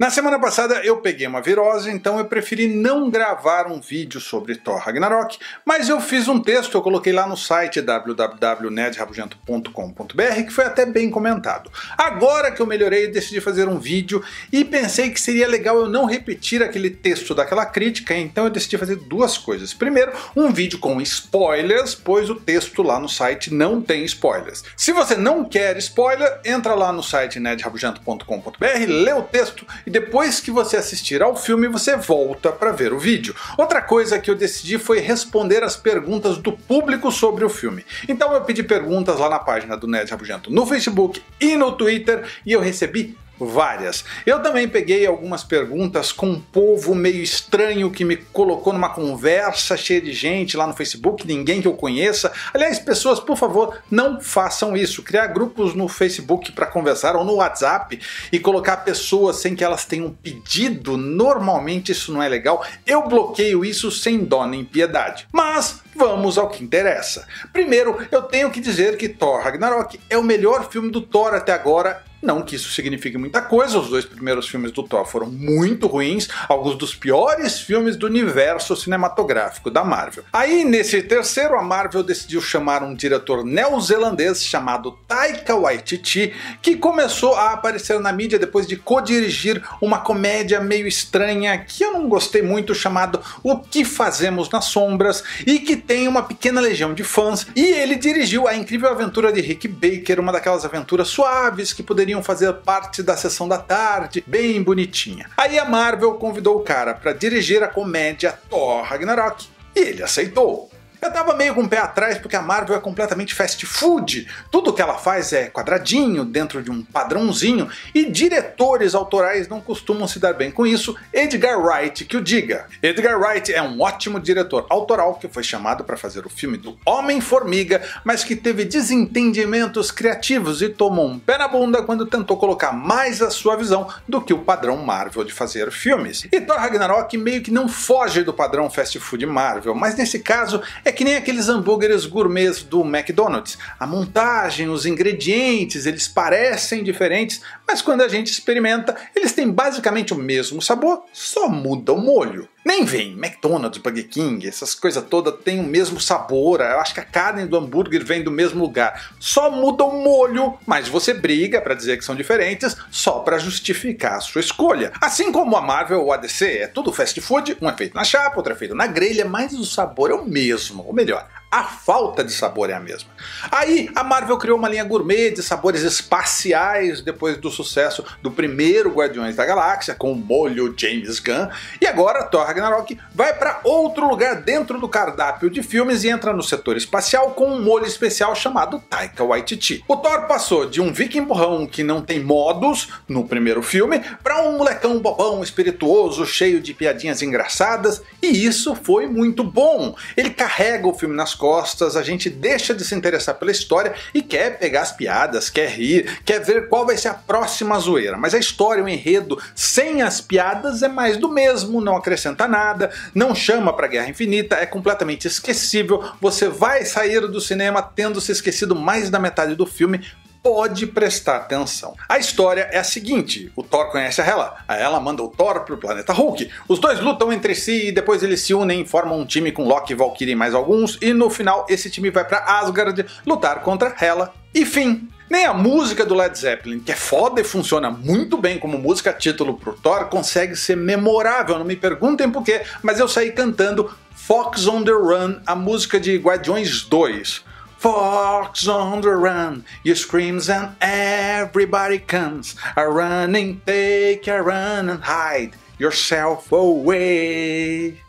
Na semana passada eu peguei uma virose, então eu preferi não gravar um vídeo sobre Thor Ragnarok, mas eu fiz um texto, eu coloquei lá no site www.nedrabugento.com.br que foi até bem comentado. Agora que eu melhorei, decidi fazer um vídeo e pensei que seria legal eu não repetir aquele texto daquela crítica, então eu decidi fazer duas coisas. Primeiro, um vídeo com spoilers, pois o texto lá no site não tem spoilers. Se você não quer spoiler, entra lá no site nedrabugento.com.br, lê o texto e depois que você assistir ao filme você volta para ver o vídeo. Outra coisa que eu decidi foi responder as perguntas do público sobre o filme. Então eu pedi perguntas lá na página do Nerd Rabugento no Facebook e no Twitter e eu recebi várias. Eu também peguei algumas perguntas com um povo meio estranho que me colocou numa conversa cheia de gente lá no Facebook, ninguém que eu conheça. Aliás, pessoas, por favor, não façam isso. Criar grupos no Facebook para conversar ou no WhatsApp e colocar pessoas sem que elas tenham pedido, normalmente isso não é legal. Eu bloqueio isso sem dó nem piedade. Mas vamos ao que interessa. Primeiro, eu tenho que dizer que Thor Ragnarok é o melhor filme do Thor até agora não que isso signifique muita coisa, os dois primeiros filmes do Thor foram muito ruins, alguns dos piores filmes do universo cinematográfico da Marvel. Aí, nesse terceiro, a Marvel decidiu chamar um diretor neozelandês chamado Taika Waititi, que começou a aparecer na mídia depois de co-dirigir uma comédia meio estranha que eu não gostei muito, chamado O que Fazemos nas Sombras, e que tem uma pequena legião de fãs, e ele dirigiu a incrível aventura de Rick Baker, uma daquelas aventuras suaves que poderia poderiam fazer parte da sessão da tarde, bem bonitinha. Aí a Marvel convidou o cara para dirigir a comédia Thor Ragnarok e ele aceitou. Eu tava meio com o pé atrás porque a Marvel é completamente fast food. Tudo que ela faz é quadradinho, dentro de um padrãozinho, e diretores autorais não costumam se dar bem com isso. Edgar Wright que o diga. Edgar Wright é um ótimo diretor autoral que foi chamado para fazer o filme do Homem-Formiga, mas que teve desentendimentos criativos e tomou um pé na bunda quando tentou colocar mais a sua visão do que o padrão Marvel de fazer filmes. E Thor Ragnarok meio que não foge do padrão fast food Marvel, mas nesse caso é que nem aqueles hambúrgueres gourmets do McDonald's. A montagem, os ingredientes, eles parecem diferentes, mas quando a gente experimenta, eles têm basicamente o mesmo sabor, só muda o molho. Nem vem McDonald's, Burger King, essas coisas todas têm o mesmo sabor. Eu acho que a carne do hambúrguer vem do mesmo lugar. Só muda o molho, mas você briga para dizer que são diferentes só para justificar a sua escolha. Assim como a Marvel ou a DC, é tudo fast food, um é feito na chapa, outro é feito na grelha, mas o sabor é o mesmo. Ou melhor, a falta de sabor é a mesma. Aí a Marvel criou uma linha gourmet de sabores espaciais depois do sucesso do primeiro Guardiões da Galáxia com o molho James Gunn e agora Thor Ragnarok vai para outro lugar dentro do cardápio de filmes e entra no setor espacial com um molho especial chamado Taika Waititi. O Thor passou de um viking burrão que não tem modos no primeiro filme para um molecão bobão espirituoso cheio de piadinhas engraçadas e isso foi muito bom. Ele carrega o filme nas costas, a gente deixa de se interessar pela história e quer pegar as piadas, quer rir, quer ver qual vai ser a próxima zoeira. Mas a história, o enredo, sem as piadas é mais do mesmo, não acrescenta nada, não chama para Guerra Infinita, é completamente esquecível, você vai sair do cinema tendo se esquecido mais da metade do filme pode prestar atenção. A história é a seguinte: o Thor conhece a Hela, a Hela manda o Thor pro planeta Hulk, os dois lutam entre si e depois eles se unem e formam um time com Loki, Valkyrie e mais alguns, e no final esse time vai para Asgard lutar contra Hela e fim. Nem a música do Led Zeppelin, que é foda e funciona muito bem como música título pro Thor, consegue ser memorável. Não me perguntem porquê, mas eu saí cantando Fox on the Run, a música de Guardiões 2. Fox on the run, you screams and everybody comes a running, take a run and hide yourself away.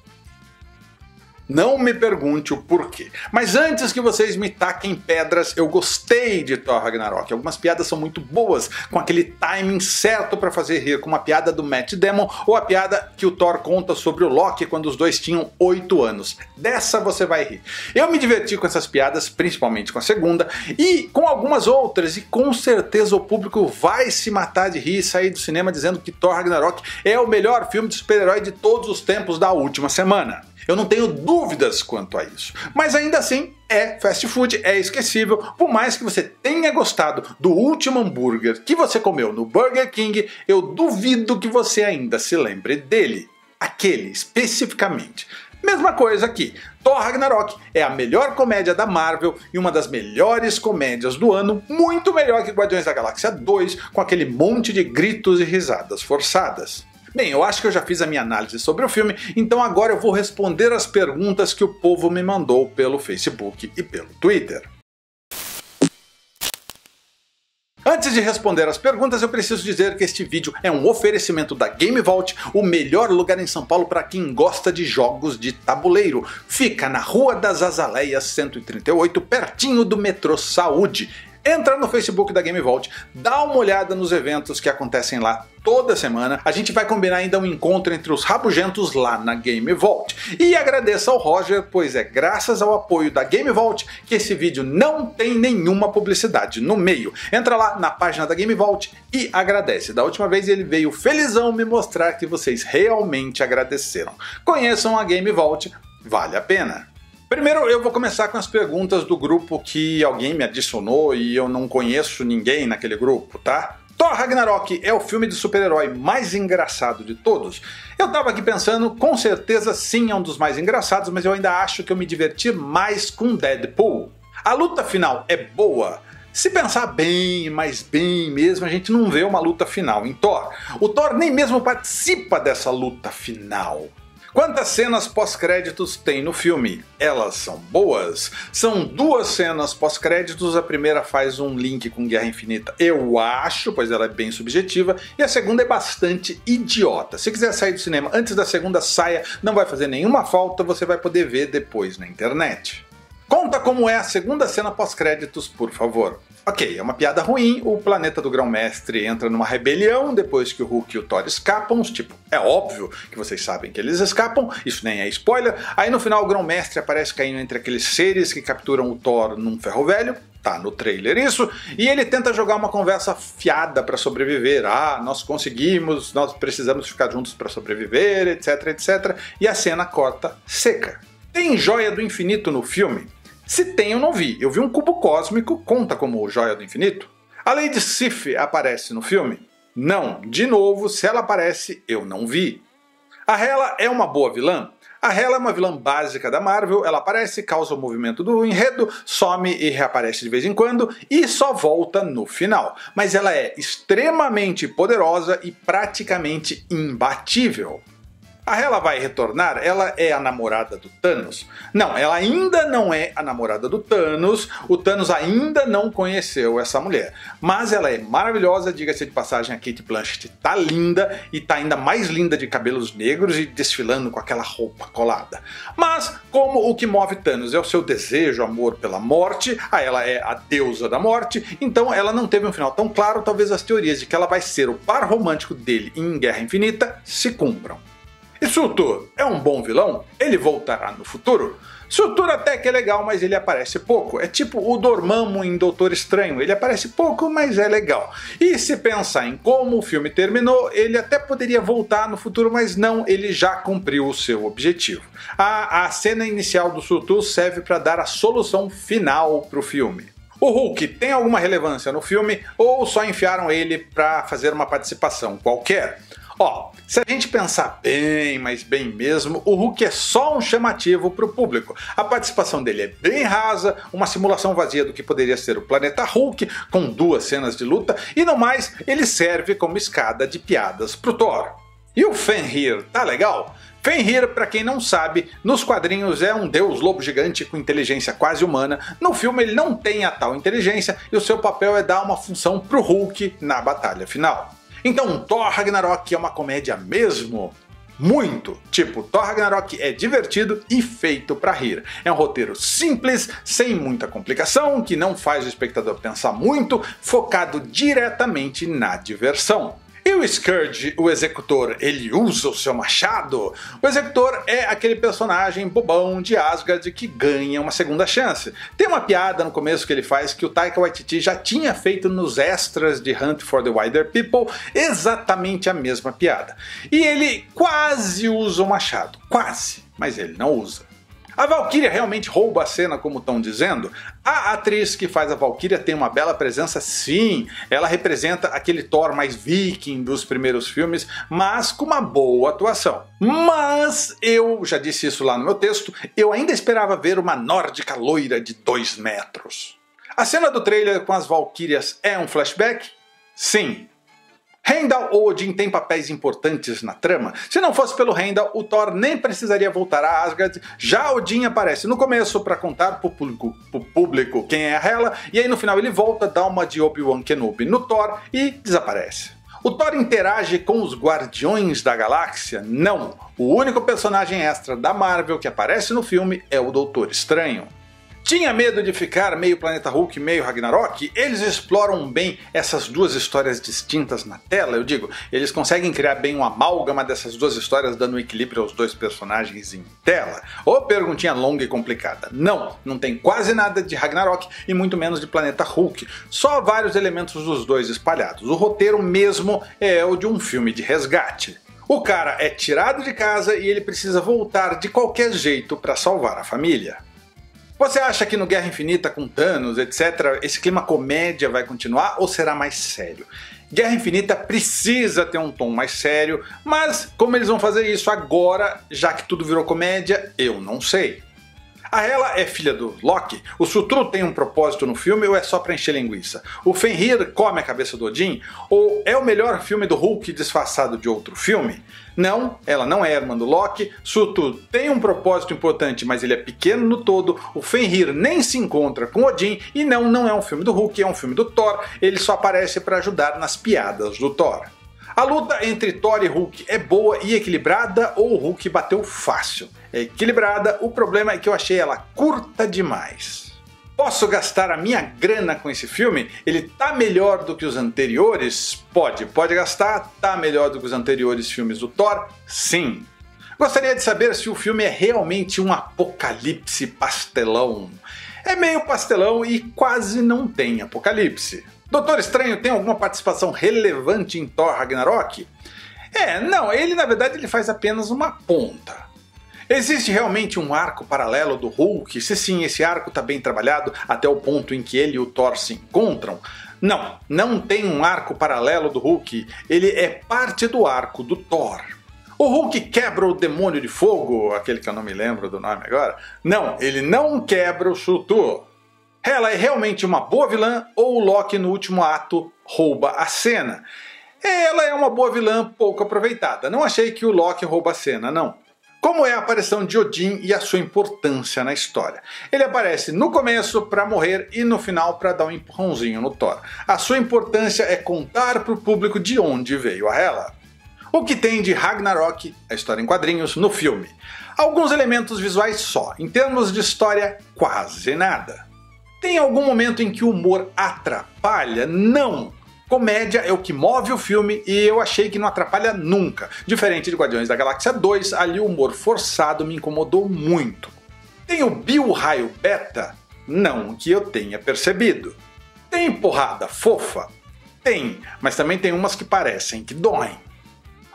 Não me pergunte o porquê. Mas antes que vocês me taquem pedras, eu gostei de Thor Ragnarok. Algumas piadas são muito boas, com aquele timing certo para fazer rir, como a piada do Matt Damon ou a piada que o Thor conta sobre o Loki quando os dois tinham 8 anos. Dessa você vai rir. Eu me diverti com essas piadas, principalmente com a segunda, e com algumas outras, e com certeza o público vai se matar de rir e sair do cinema dizendo que Thor Ragnarok é o melhor filme de super-herói de todos os tempos da última semana. Eu não tenho dúvidas quanto a isso. Mas ainda assim, é fast food, é esquecível, por mais que você tenha gostado do último hambúrguer que você comeu no Burger King, eu duvido que você ainda se lembre dele. Aquele especificamente. Mesma coisa aqui. Thor Ragnarok é a melhor comédia da Marvel e uma das melhores comédias do ano, muito melhor que Guardiões da Galáxia 2, com aquele monte de gritos e risadas forçadas. Bem, eu acho que eu já fiz a minha análise sobre o filme, então agora eu vou responder as perguntas que o povo me mandou pelo Facebook e pelo Twitter. Antes de responder as perguntas, eu preciso dizer que este vídeo é um oferecimento da Game Vault, o melhor lugar em São Paulo para quem gosta de jogos de tabuleiro. Fica na Rua das Azaleias 138, pertinho do metrô Saúde entra no Facebook da Game Vault, dá uma olhada nos eventos que acontecem lá toda semana. A gente vai combinar ainda um encontro entre os rabugentos lá na Game Vault. E agradeço ao Roger, pois é graças ao apoio da Game Vault que esse vídeo não tem nenhuma publicidade no meio. Entra lá na página da Game Vault e agradece. Da última vez ele veio felizão me mostrar que vocês realmente agradeceram. Conheçam a Game Vault, vale a pena. Primeiro eu vou começar com as perguntas do grupo que alguém me adicionou e eu não conheço ninguém naquele grupo, tá? Thor Ragnarok é o filme de super-herói mais engraçado de todos? Eu tava aqui pensando, com certeza sim é um dos mais engraçados, mas eu ainda acho que eu me diverti mais com Deadpool. A luta final é boa, se pensar bem, mas bem mesmo, a gente não vê uma luta final em Thor. O Thor nem mesmo participa dessa luta final. Quantas cenas pós-créditos tem no filme? Elas são boas? São duas cenas pós-créditos, a primeira faz um link com Guerra Infinita, eu acho, pois ela é bem subjetiva, e a segunda é bastante idiota. Se quiser sair do cinema antes da segunda saia, não vai fazer nenhuma falta, você vai poder ver depois na internet. Conta como é a segunda cena pós-créditos, por favor. Ok, é uma piada ruim, o planeta do Grão-Mestre entra numa rebelião depois que o Hulk e o Thor escapam, tipo, é óbvio que vocês sabem que eles escapam, isso nem é spoiler, aí no final o Grão-Mestre aparece caindo entre aqueles seres que capturam o Thor num ferro velho, tá no trailer isso, e ele tenta jogar uma conversa fiada para sobreviver. Ah, nós conseguimos, nós precisamos ficar juntos para sobreviver, etc, etc. E a cena corta seca. Tem joia do infinito no filme? Se tem, eu não vi. Eu vi um cubo cósmico, conta como joia do infinito? A Lady Sif aparece no filme? Não. De novo, se ela aparece, eu não vi. A Hela é uma boa vilã? A Hela é uma vilã básica da Marvel, ela aparece, causa o movimento do enredo, some e reaparece de vez em quando e só volta no final. Mas ela é extremamente poderosa e praticamente imbatível. A Hela vai retornar? Ela é a namorada do Thanos? Não, ela ainda não é a namorada do Thanos. O Thanos ainda não conheceu essa mulher. Mas ela é maravilhosa, diga-se de passagem, a Kate Blanchett tá linda e tá ainda mais linda de cabelos negros e desfilando com aquela roupa colada. Mas, como o que move Thanos é o seu desejo, amor pela morte, a ela é a deusa da morte, então ela não teve um final tão claro, talvez as teorias de que ela vai ser o par romântico dele em Guerra Infinita se cumpram. E Surtur é um bom vilão? Ele voltará no futuro? Surtur até que é legal, mas ele aparece pouco. É tipo o Dormammu em Doutor Estranho, ele aparece pouco, mas é legal. E se pensar em como o filme terminou, ele até poderia voltar no futuro, mas não, ele já cumpriu o seu objetivo. A, a cena inicial do Surtur serve para dar a solução final para o filme. O Hulk tem alguma relevância no filme ou só enfiaram ele para fazer uma participação qualquer? Ó, se a gente pensar bem, mas bem mesmo, o Hulk é só um chamativo para o público. A participação dele é bem rasa, uma simulação vazia do que poderia ser o planeta Hulk, com duas cenas de luta, e no mais, ele serve como escada de piadas pro Thor. E o Fenrir, tá legal? Fenrir, para quem não sabe, nos quadrinhos é um deus lobo gigante com inteligência quase humana. No filme ele não tem a tal inteligência e o seu papel é dar uma função pro Hulk na batalha final. Então, Thor Ragnarok é uma comédia mesmo? Muito! Tipo, Thor Ragnarok é divertido e feito para rir. É um roteiro simples, sem muita complicação, que não faz o espectador pensar muito, focado diretamente na diversão. E o Scourge, o executor, ele usa o seu machado? O executor é aquele personagem bobão de Asgard que ganha uma segunda chance. Tem uma piada no começo que ele faz que o Taika Waititi já tinha feito nos extras de Hunt for the Wilder People, exatamente a mesma piada. E ele quase usa o machado, quase. mas ele não usa. A Valkyria realmente rouba a cena, como estão dizendo? A atriz que faz a Valkyria tem uma bela presença, sim. Ela representa aquele Thor mais viking dos primeiros filmes, mas com uma boa atuação. Mas eu já disse isso lá no meu texto, eu ainda esperava ver uma nórdica loira de 2 metros. A cena do trailer com as Valkyrias é um flashback? Sim, Heimdall ou Odin têm papéis importantes na trama. Se não fosse pelo Heimdall, o Thor nem precisaria voltar a Asgard. Já Odin aparece no começo para contar pro público, pro público quem é a Hela, e aí no final ele volta, dá uma de Obi-Wan Kenobi no Thor e desaparece. O Thor interage com os Guardiões da Galáxia? Não. O único personagem extra da Marvel que aparece no filme é o Doutor Estranho. Tinha medo de ficar meio Planeta Hulk, meio Ragnarok? Eles exploram bem essas duas histórias distintas na tela, eu digo, eles conseguem criar bem uma amálgama dessas duas histórias, dando um equilíbrio aos dois personagens em tela? Ou perguntinha longa e complicada? Não, não tem quase nada de Ragnarok e muito menos de Planeta Hulk, só vários elementos dos dois espalhados. O roteiro mesmo é o de um filme de resgate. O cara é tirado de casa e ele precisa voltar de qualquer jeito para salvar a família. Você acha que no Guerra Infinita com Thanos, etc., esse clima comédia vai continuar ou será mais sério? Guerra Infinita precisa ter um tom mais sério, mas como eles vão fazer isso agora, já que tudo virou comédia, eu não sei. A Hela é filha do Loki? O Sutru tem um propósito no filme ou é só pra encher linguiça? O Fenrir come a cabeça do Odin? Ou é o melhor filme do Hulk disfarçado de outro filme? Não, ela não é irmã do Loki. Sutru tem um propósito importante, mas ele é pequeno no todo. O Fenrir nem se encontra com Odin. E não, não é um filme do Hulk, é um filme do Thor. Ele só aparece para ajudar nas piadas do Thor. A luta entre Thor e Hulk é boa e equilibrada ou o Hulk bateu fácil? É equilibrada, o problema é que eu achei ela curta demais. Posso gastar a minha grana com esse filme? Ele tá melhor do que os anteriores? Pode, pode gastar. Tá melhor do que os anteriores filmes do Thor? Sim. Gostaria de saber se o filme é realmente um apocalipse pastelão. É meio pastelão e quase não tem apocalipse. Doutor Estranho tem alguma participação relevante em Thor Ragnarok? É, não, ele na verdade ele faz apenas uma ponta. Existe realmente um arco paralelo do Hulk? Se sim, esse arco está bem trabalhado até o ponto em que ele e o Thor se encontram? Não, não tem um arco paralelo do Hulk, ele é parte do arco do Thor. O Hulk quebra o demônio de fogo, aquele que eu não me lembro do nome agora? Não, ele não quebra o Chutu. Ela é realmente uma boa vilã ou o Loki no último ato rouba a cena? Ela é uma boa vilã pouco aproveitada. Não achei que o Loki rouba a cena, não. Como é a aparição de Odin e a sua importância na história? Ele aparece no começo para morrer e no final para dar um empurrãozinho no Thor. A sua importância é contar para o público de onde veio a Hela. O que tem de Ragnarok, a história em quadrinhos, no filme? Alguns elementos visuais só, em termos de história, quase nada. Tem algum momento em que o humor atrapalha? Não! Comédia é o que move o filme e eu achei que não atrapalha nunca. Diferente de Guardiões da Galáxia 2, ali o humor forçado me incomodou muito. Tem o Bill Raio Beta? Não que eu tenha percebido. Tem porrada fofa? Tem, mas também tem umas que parecem que doem.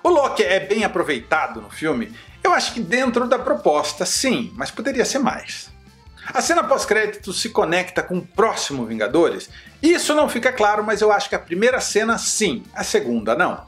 O Loki é bem aproveitado no filme? Eu acho que dentro da proposta sim, mas poderia ser mais. A cena pós-crédito se conecta com o próximo Vingadores? Isso não fica claro, mas eu acho que a primeira cena sim, a segunda não.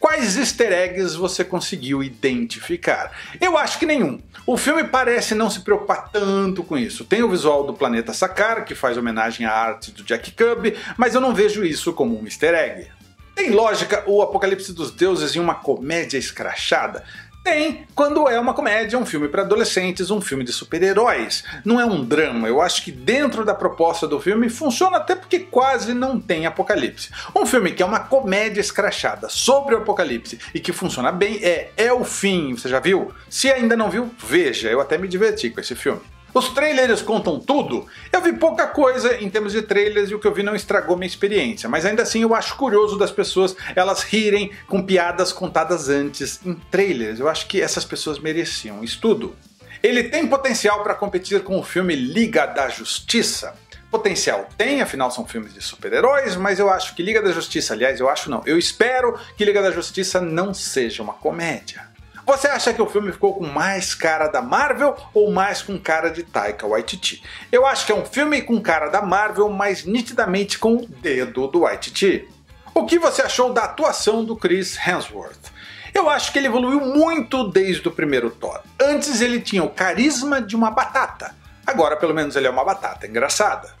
Quais easter eggs você conseguiu identificar? Eu acho que nenhum. O filme parece não se preocupar tanto com isso. Tem o visual do planeta Sakar, que faz homenagem à arte do Jack Kirby, mas eu não vejo isso como um easter egg. Tem lógica o Apocalipse dos Deuses em uma comédia escrachada? Tem quando é uma comédia, um filme para adolescentes, um filme de super-heróis. Não é um drama. Eu acho que dentro da proposta do filme funciona até porque quase não tem apocalipse. Um filme que é uma comédia escrachada sobre o apocalipse e que funciona bem é É o Fim. Você já viu? Se ainda não viu, veja. Eu até me diverti com esse filme. Os trailers contam tudo? Eu vi pouca coisa em termos de trailers e o que eu vi não estragou minha experiência, mas ainda assim eu acho curioso das pessoas elas rirem com piadas contadas antes em trailers. Eu acho que essas pessoas mereciam estudo. Ele tem potencial para competir com o filme Liga da Justiça. Potencial tem, afinal são filmes de super-heróis, mas eu acho que Liga da Justiça, aliás, eu acho não, eu espero que Liga da Justiça não seja uma comédia. Você acha que o filme ficou com mais cara da Marvel ou mais com cara de Taika Waititi? Eu acho que é um filme com cara da Marvel, mas nitidamente com o dedo do Waititi. O que você achou da atuação do Chris Hemsworth? Eu acho que ele evoluiu muito desde o primeiro Thor. Antes ele tinha o carisma de uma batata. Agora pelo menos ele é uma batata engraçada.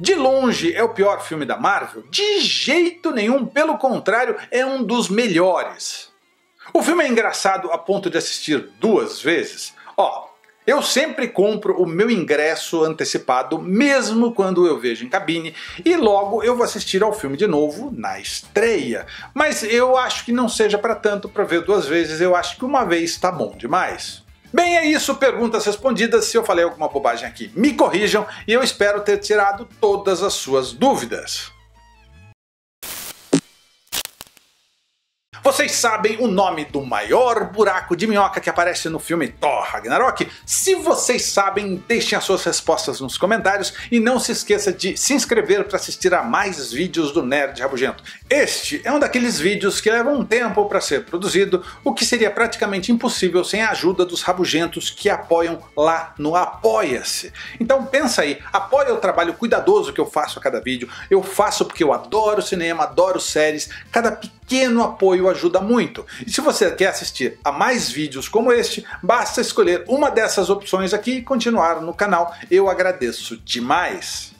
De longe é o pior filme da Marvel? De jeito nenhum, pelo contrário, é um dos melhores. O filme é engraçado a ponto de assistir duas vezes? Ó, eu sempre compro o meu ingresso antecipado, mesmo quando eu vejo em cabine, e logo eu vou assistir ao filme de novo na estreia. Mas eu acho que não seja para tanto para ver duas vezes, eu acho que uma vez está bom demais. Bem, é isso, perguntas respondidas. Se eu falei alguma bobagem aqui, me corrijam e eu espero ter tirado todas as suas dúvidas. Vocês sabem o nome do maior buraco de minhoca que aparece no filme Thor Ragnarok? Se vocês sabem, deixem as suas respostas nos comentários e não se esqueça de se inscrever para assistir a mais vídeos do Nerd Rabugento. Este é um daqueles vídeos que levam um tempo para ser produzido, o que seria praticamente impossível sem a ajuda dos rabugentos que apoiam lá no Apoia-se. Então pensa aí, apoia o trabalho cuidadoso que eu faço a cada vídeo, eu faço porque eu adoro cinema, adoro séries, cada pequeno apoio ajuda muito. E se você quer assistir a mais vídeos como este, basta escolher uma dessas opções aqui e continuar no canal. Eu agradeço demais.